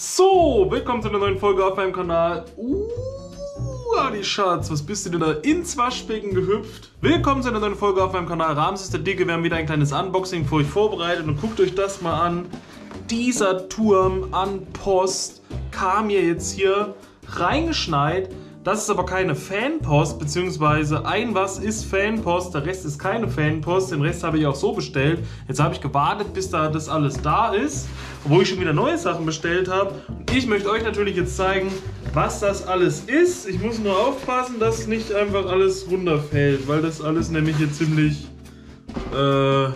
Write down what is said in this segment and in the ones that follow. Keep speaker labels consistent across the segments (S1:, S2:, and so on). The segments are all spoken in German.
S1: So, willkommen zu einer neuen Folge auf meinem Kanal. Uh, Adi Schatz, was bist du denn da ins Waschbecken gehüpft? Willkommen zu einer neuen Folge auf meinem Kanal. Rams ist der Dicke, wir haben wieder ein kleines Unboxing für euch vorbereitet und guckt euch das mal an. Dieser Turm an Post kam mir jetzt hier reingeschneit. Das ist aber keine Fanpost, beziehungsweise ein was ist Fanpost, der Rest ist keine Fanpost, den Rest habe ich auch so bestellt. Jetzt habe ich gewartet, bis da das alles da ist, obwohl ich schon wieder neue Sachen bestellt habe. Ich möchte euch natürlich jetzt zeigen, was das alles ist. Ich muss nur aufpassen, dass nicht einfach alles runterfällt, weil das alles nämlich hier ziemlich... Äh,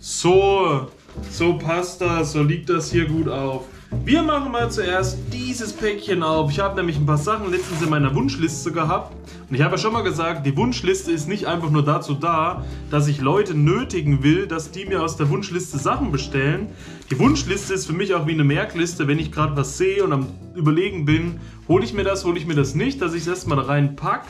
S1: so, so passt das, so liegt das hier gut auf. Wir machen mal zuerst dieses Päckchen auf. Ich habe nämlich ein paar Sachen letztens in meiner Wunschliste gehabt. Und ich habe ja schon mal gesagt, die Wunschliste ist nicht einfach nur dazu da, dass ich Leute nötigen will, dass die mir aus der Wunschliste Sachen bestellen. Die Wunschliste ist für mich auch wie eine Merkliste, wenn ich gerade was sehe und am überlegen bin, hole ich mir das, hole ich mir das nicht, dass ich es erstmal reinpacke.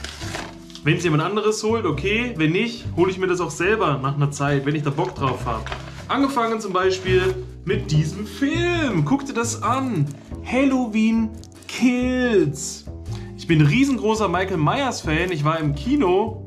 S1: Wenn es jemand anderes holt, okay. Wenn nicht, hole ich mir das auch selber nach einer Zeit, wenn ich da Bock drauf habe. Angefangen zum Beispiel mit diesem Film. Guck dir das an. Halloween Kills. Ich bin riesengroßer Michael Myers Fan. Ich war im Kino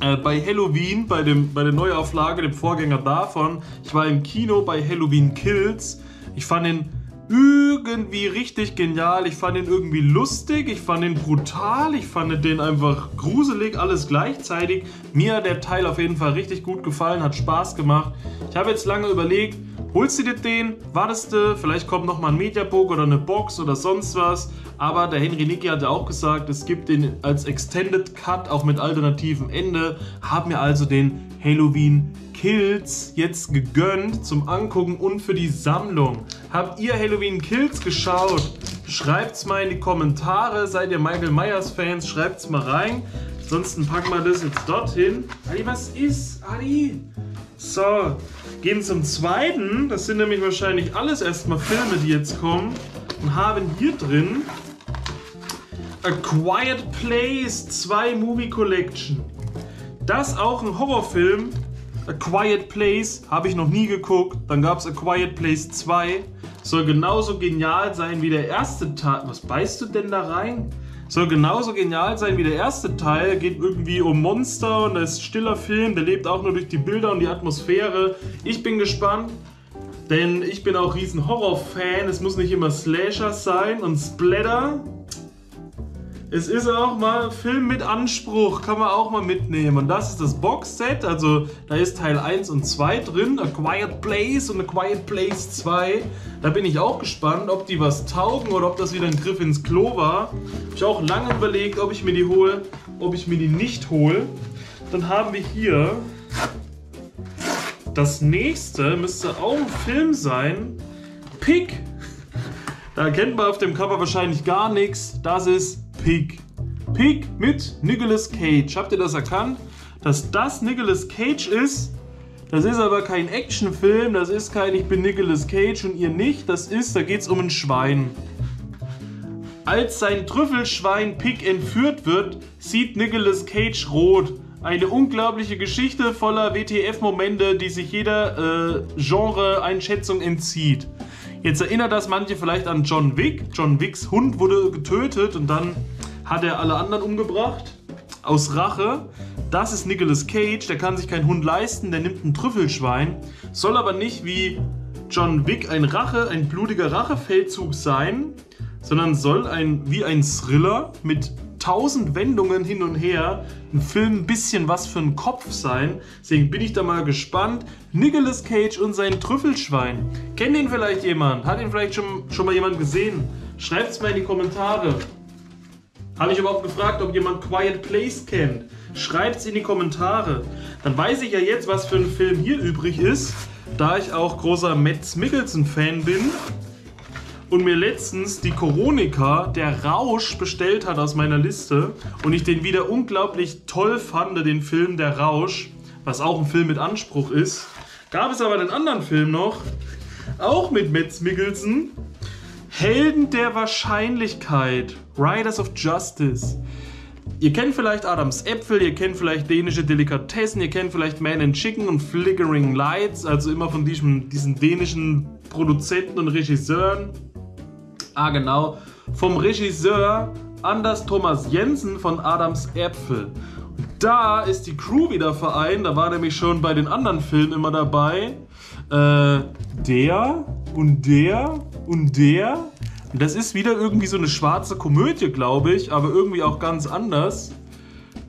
S1: äh, bei Halloween, bei, dem, bei der Neuauflage, dem Vorgänger davon. Ich war im Kino bei Halloween Kills. Ich fand den irgendwie richtig genial. Ich fand ihn irgendwie lustig, ich fand ihn brutal, ich fand den einfach gruselig, alles gleichzeitig. Mir hat der Teil auf jeden Fall richtig gut gefallen, hat Spaß gemacht. Ich habe jetzt lange überlegt, holst du dir den, wartest du, vielleicht kommt nochmal ein Mediabook oder eine Box oder sonst was. Aber der Henry Nicki hat ja auch gesagt, es gibt den als Extended Cut, auch mit alternativem Ende. Hab mir also den Halloween Kills jetzt gegönnt zum Angucken und für die Sammlung. Habt ihr Halloween Kills geschaut? Schreibt's mal in die Kommentare. Seid ihr Michael Myers Fans? Schreibt's mal rein. Ansonsten packen wir das jetzt dorthin. Ali, was ist? Ali? So, gehen zum zweiten. Das sind nämlich wahrscheinlich alles erstmal Filme, die jetzt kommen. Und haben hier drin A Quiet Place 2 Movie Collection. Das auch ein Horrorfilm A Quiet Place habe ich noch nie geguckt. Dann gab es A Quiet Place 2. Soll genauso genial sein wie der erste Teil. Was beißt du denn da rein? Soll genauso genial sein wie der erste Teil. Geht irgendwie um Monster und das ist stiller Film. Der lebt auch nur durch die Bilder und die Atmosphäre. Ich bin gespannt. Denn ich bin auch riesen Horror-Fan. Es muss nicht immer Slasher sein und Splatter. Es ist auch mal Film mit Anspruch, kann man auch mal mitnehmen. Und das ist das Boxset, also da ist Teil 1 und 2 drin, A Quiet Place und A Quiet Place 2. Da bin ich auch gespannt, ob die was taugen oder ob das wieder ein Griff ins Klo war. Hab ich auch lange überlegt, ob ich mir die hole, ob ich mir die nicht hole. Dann haben wir hier das nächste, müsste auch ein Film sein. Pig. Da erkennt man auf dem Cover wahrscheinlich gar nichts. Das ist Pig. Pig mit Nicolas Cage. Habt ihr das erkannt? Dass das Nicolas Cage ist? Das ist aber kein Actionfilm, das ist kein Ich bin Nicolas Cage und ihr nicht. Das ist, da geht es um ein Schwein. Als sein Trüffelschwein Pig entführt wird, sieht Nicolas Cage rot. Eine unglaubliche Geschichte voller WTF-Momente, die sich jeder äh, Genre-Einschätzung entzieht. Jetzt erinnert das manche vielleicht an John Wick. John Wicks Hund wurde getötet und dann hat er alle anderen umgebracht. Aus Rache. Das ist Nicolas Cage, der kann sich keinen Hund leisten, der nimmt ein Trüffelschwein. Soll aber nicht wie John Wick ein Rache, ein blutiger Rachefeldzug sein, sondern soll ein wie ein Thriller mit tausend Wendungen hin und her ein Film ein bisschen was für ein Kopf sein. Deswegen bin ich da mal gespannt. Nicolas Cage und sein Trüffelschwein. Kennt ihn vielleicht jemand? Hat ihn vielleicht schon, schon mal jemand gesehen? Schreibt es mal in die Kommentare. Habe ich überhaupt gefragt, ob jemand Quiet Place kennt? Schreibt es in die Kommentare. Dann weiß ich ja jetzt, was für ein Film hier übrig ist. Da ich auch großer Matt Mickelson-Fan bin und mir letztens die Coronica, der Rausch, bestellt hat aus meiner Liste und ich den wieder unglaublich toll fand, den Film Der Rausch, was auch ein Film mit Anspruch ist, gab es aber einen anderen Film noch, auch mit Metz Mikkelsen, Helden der Wahrscheinlichkeit, Riders of Justice. Ihr kennt vielleicht Adams Äpfel, ihr kennt vielleicht dänische Delikatessen, ihr kennt vielleicht Man and Chicken und Flickering Lights, also immer von diesem, diesen dänischen Produzenten und Regisseuren. Ah, genau. Vom Regisseur Anders Thomas Jensen von Adams Äpfel. Da ist die Crew wieder vereint. Da war nämlich schon bei den anderen Filmen immer dabei. Äh, der und der und der. Das ist wieder irgendwie so eine schwarze Komödie, glaube ich, aber irgendwie auch ganz anders.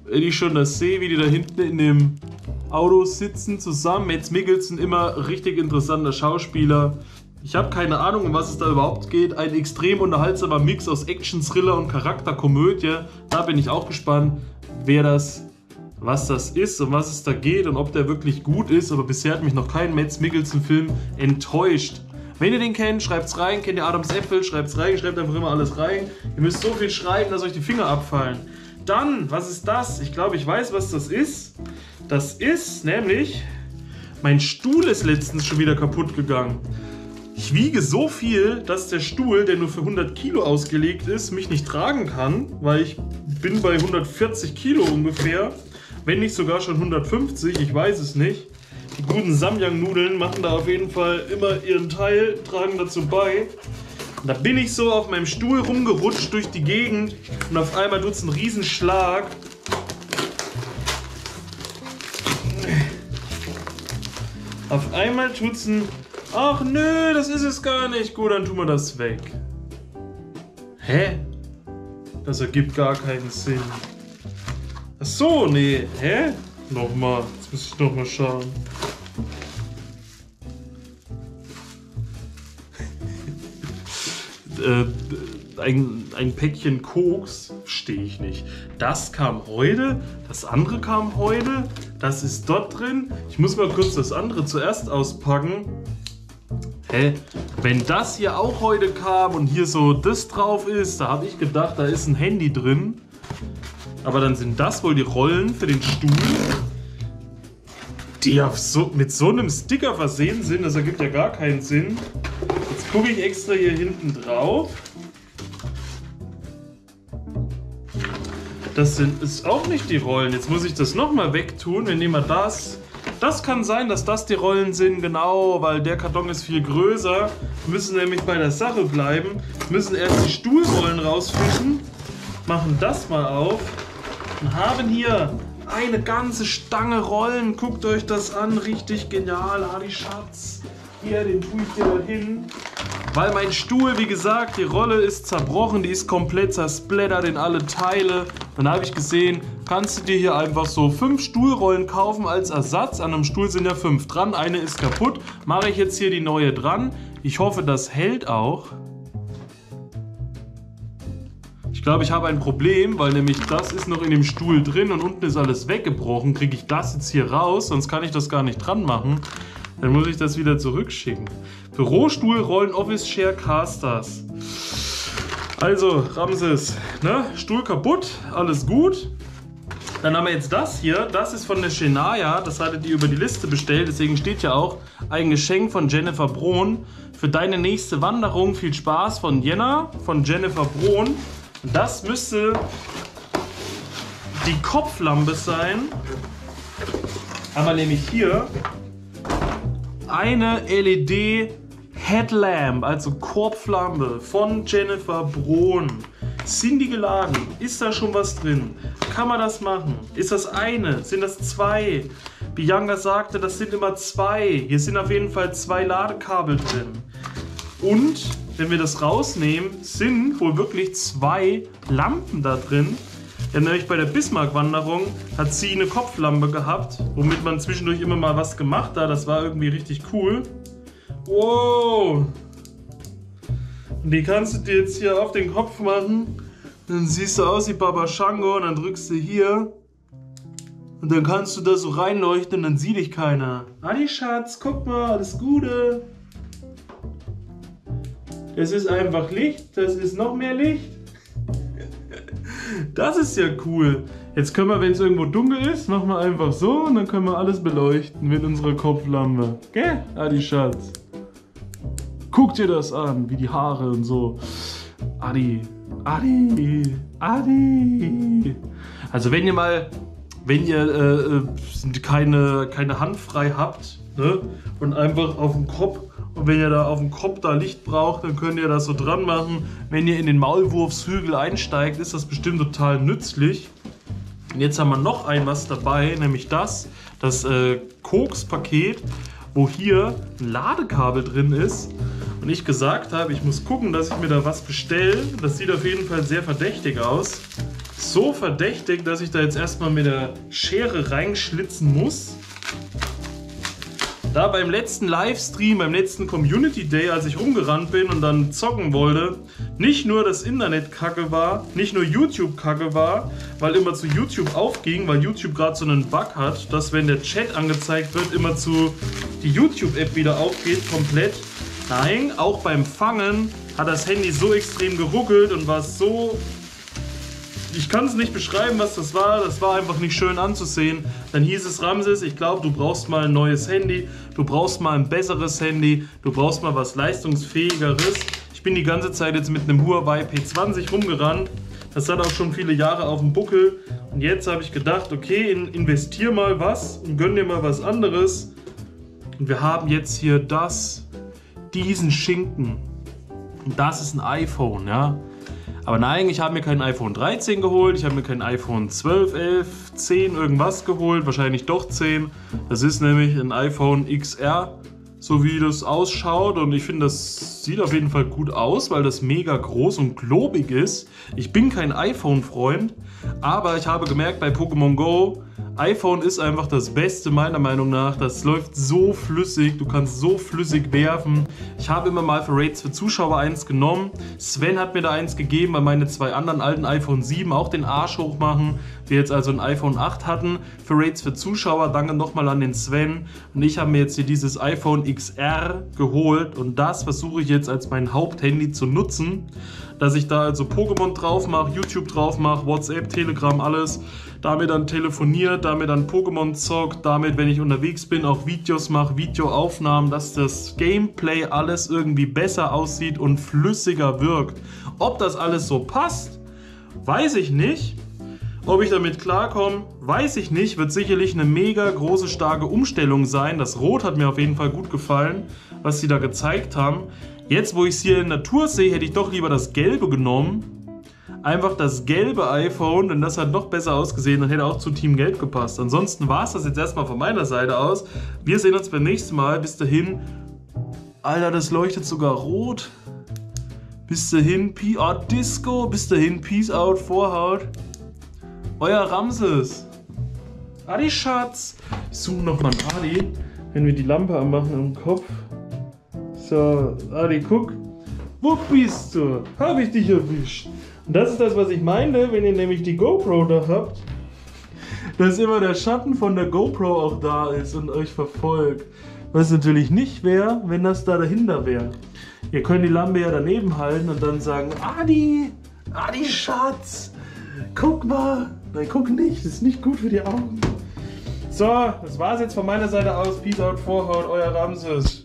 S1: Wenn ich schon das sehe, wie die da hinten in dem Auto sitzen zusammen. Mads Mikkelsen, immer richtig interessanter Schauspieler. Ich habe keine Ahnung, um was es da überhaupt geht. Ein extrem unterhaltsamer Mix aus Action, Thriller und Charakterkomödie. Da bin ich auch gespannt, wer das, was das ist und was es da geht und ob der wirklich gut ist. Aber bisher hat mich noch kein Mads Mikkelsen-Film enttäuscht. Wenn ihr den kennt, schreibt's rein. Kennt ihr Adams Äpfel? Schreibt's rein. Schreibt einfach immer alles rein. Ihr müsst so viel schreiben, dass euch die Finger abfallen. Dann, was ist das? Ich glaube, ich weiß, was das ist. Das ist nämlich, mein Stuhl ist letztens schon wieder kaputt gegangen. Ich wiege so viel, dass der Stuhl, der nur für 100 Kilo ausgelegt ist, mich nicht tragen kann, weil ich bin bei 140 Kilo ungefähr, wenn nicht sogar schon 150, ich weiß es nicht. Die guten Samyang-Nudeln machen da auf jeden Fall immer ihren Teil, tragen dazu bei. Und da bin ich so auf meinem Stuhl rumgerutscht durch die Gegend und auf einmal tut es einen Riesenschlag. Auf einmal tut es einen Ach nö, das ist es gar nicht. Gut, dann tun wir das weg. Hä? Das ergibt gar keinen Sinn. Ach so, nee. Hä? Nochmal. Jetzt muss ich nochmal schauen. äh, ein, ein Päckchen Koks, stehe ich nicht. Das kam heute, das andere kam heute, das ist dort drin. Ich muss mal kurz das andere zuerst auspacken. Hä? Wenn das hier auch heute kam und hier so das drauf ist, da habe ich gedacht, da ist ein Handy drin. Aber dann sind das wohl die Rollen für den Stuhl, die auf so, mit so einem Sticker versehen sind. Das ergibt ja gar keinen Sinn. Jetzt gucke ich extra hier hinten drauf. Das sind, ist auch nicht die Rollen. Jetzt muss ich das nochmal wegtun. Wir nehmen mal das. Das kann sein, dass das die Rollen sind, genau, weil der Karton ist viel größer. Wir müssen nämlich bei der Sache bleiben. Wir müssen erst die Stuhlrollen rausfischen, machen das mal auf und haben hier eine ganze Stange Rollen. Guckt euch das an, richtig genial, Adi Schatz. Hier, den tue ich dir mal hin. Weil mein Stuhl, wie gesagt, die Rolle ist zerbrochen, die ist komplett zersplattert in alle Teile. Dann habe ich gesehen, kannst du dir hier einfach so fünf Stuhlrollen kaufen als Ersatz. An einem Stuhl sind ja fünf dran, eine ist kaputt. Mache ich jetzt hier die neue dran. Ich hoffe, das hält auch. Ich glaube, ich habe ein Problem, weil nämlich das ist noch in dem Stuhl drin und unten ist alles weggebrochen. Kriege ich das jetzt hier raus, sonst kann ich das gar nicht dran machen. Dann muss ich das wieder zurückschicken. Bürostuhl, Rollen, Office Share, Casters. Also, Ramses, ne? Stuhl kaputt, alles gut. Dann haben wir jetzt das hier. Das ist von der Shania. Das hattet ihr über die Liste bestellt. Deswegen steht ja auch ein Geschenk von Jennifer Brohn. Für deine nächste Wanderung viel Spaß von Jenna, von Jennifer Brohn. Das müsste die Kopflampe sein. Wir nämlich hier eine LED Headlamp, also Korbflamme von Jennifer Brohn. Sind die geladen? Ist da schon was drin? Kann man das machen? Ist das eine? Sind das zwei? Bianca sagte, das sind immer zwei. Hier sind auf jeden Fall zwei Ladekabel drin. Und wenn wir das rausnehmen, sind wohl wirklich zwei Lampen da drin. Ja, nämlich bei der Bismarck-Wanderung hat sie eine Kopflampe gehabt, womit man zwischendurch immer mal was gemacht hat. Das war irgendwie richtig cool. Wow! Und die kannst du dir jetzt hier auf den Kopf machen. Dann siehst du aus wie Baba Shango und dann drückst du hier. Und dann kannst du da so reinleuchten und dann sieht dich keiner. Adi Schatz, guck mal, alles Gute. Das ist einfach Licht, das ist noch mehr Licht. Das ist ja cool. Jetzt können wir, wenn es irgendwo dunkel ist, machen wir einfach so und dann können wir alles beleuchten mit unserer Kopflampe. Gell, Adi Schatz? Guck dir das an, wie die Haare und so. Adi, Adi, Adi. Also wenn ihr mal, wenn ihr äh, keine, keine Hand frei habt ne? und einfach auf dem Kopf und wenn ihr da auf dem Kopf da Licht braucht, dann könnt ihr das so dran machen. Wenn ihr in den Maulwurfshügel einsteigt, ist das bestimmt total nützlich. Und jetzt haben wir noch ein was dabei, nämlich das, das äh, Koks-Paket, wo hier ein Ladekabel drin ist. Und ich gesagt habe, ich muss gucken, dass ich mir da was bestelle. Das sieht auf jeden Fall sehr verdächtig aus. So verdächtig, dass ich da jetzt erstmal mit der Schere reinschlitzen muss. Da beim letzten Livestream, beim letzten Community Day, als ich rumgerannt bin und dann zocken wollte, nicht nur das Internet kacke war, nicht nur YouTube kacke war, weil immer zu YouTube aufging, weil YouTube gerade so einen Bug hat, dass wenn der Chat angezeigt wird, immer zu die YouTube-App wieder aufgeht, komplett. Nein, auch beim Fangen hat das Handy so extrem geruckelt und war so ich kann es nicht beschreiben, was das war. Das war einfach nicht schön anzusehen. Dann hieß es, Ramses, ich glaube, du brauchst mal ein neues Handy. Du brauchst mal ein besseres Handy. Du brauchst mal was leistungsfähigeres. Ich bin die ganze Zeit jetzt mit einem Huawei P20 rumgerannt. Das hat auch schon viele Jahre auf dem Buckel. Und jetzt habe ich gedacht, okay, investier mal was und gönn dir mal was anderes. Und wir haben jetzt hier das, diesen Schinken. Und das ist ein iPhone, ja. Aber nein, ich habe mir kein iPhone 13 geholt, ich habe mir kein iPhone 12, 11, 10 irgendwas geholt, wahrscheinlich doch 10. Das ist nämlich ein iPhone XR, so wie das ausschaut und ich finde, das sieht auf jeden Fall gut aus, weil das mega groß und globig ist. Ich bin kein iPhone-Freund, aber ich habe gemerkt bei Pokémon Go, iPhone ist einfach das Beste meiner Meinung nach. Das läuft so flüssig, du kannst so flüssig werfen. Ich habe immer mal für Raids für Zuschauer eins genommen. Sven hat mir da eins gegeben, weil meine zwei anderen alten iPhone 7 auch den Arsch hochmachen. Wir jetzt also ein iPhone 8 hatten für Raids für Zuschauer. Danke nochmal an den Sven. Und ich habe mir jetzt hier dieses iPhone XR geholt und das versuche ich jetzt als mein Haupthandy zu nutzen. Dass ich da also Pokémon drauf mache, YouTube drauf mache, WhatsApp, Telegram, alles damit dann telefoniert, damit dann Pokémon zockt, damit, wenn ich unterwegs bin, auch Videos mache, Videoaufnahmen, dass das Gameplay alles irgendwie besser aussieht und flüssiger wirkt. Ob das alles so passt, weiß ich nicht. Ob ich damit klarkomme, weiß ich nicht. Wird sicherlich eine mega große, starke Umstellung sein. Das Rot hat mir auf jeden Fall gut gefallen, was sie da gezeigt haben. Jetzt, wo ich es hier in Natur sehe, hätte ich doch lieber das Gelbe genommen einfach das gelbe iPhone, denn das hat noch besser ausgesehen und hätte auch zu Team Gelb gepasst. Ansonsten war es das jetzt erstmal von meiner Seite aus. Wir sehen uns beim nächsten Mal. Bis dahin. Alter, das leuchtet sogar rot. Bis dahin, P Art Disco. Bis dahin, Peace out, Vorhaut. Euer Ramses. Adi, Schatz. Ich suche nochmal einen Adi, wenn wir die Lampe anmachen im Kopf. So, Adi, guck. Wo bist du? Hab ich dich erwischt. Und das ist das, was ich meine, wenn ihr nämlich die GoPro da habt, dass immer der Schatten von der GoPro auch da ist und euch verfolgt. Was natürlich nicht wäre, wenn das da dahinter wäre. Ihr könnt die Lampe ja daneben halten und dann sagen, Adi, Adi Schatz, guck mal. Nein, guck nicht, das ist nicht gut für die Augen. So, das war's jetzt von meiner Seite aus. Peace out, Vorhaut, euer Ramses.